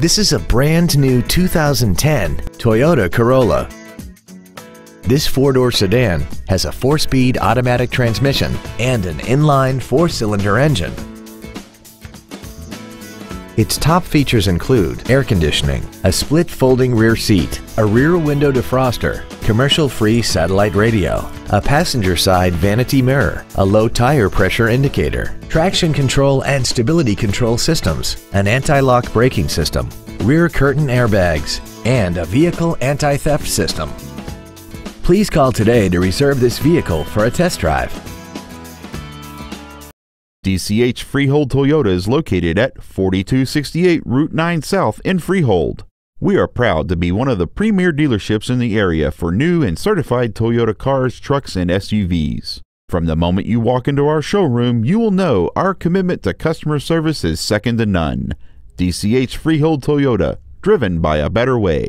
This is a brand new 2010 Toyota Corolla. This four-door sedan has a four-speed automatic transmission and an inline four-cylinder engine. Its top features include air conditioning, a split folding rear seat, a rear window defroster, commercial-free satellite radio, a passenger side vanity mirror, a low tire pressure indicator, traction control and stability control systems, an anti-lock braking system, rear curtain airbags, and a vehicle anti-theft system. Please call today to reserve this vehicle for a test drive. DCH Freehold Toyota is located at 4268 Route 9 South in Freehold. We are proud to be one of the premier dealerships in the area for new and certified Toyota cars, trucks, and SUVs. From the moment you walk into our showroom, you will know our commitment to customer service is second to none. DCH Freehold Toyota, driven by a better way.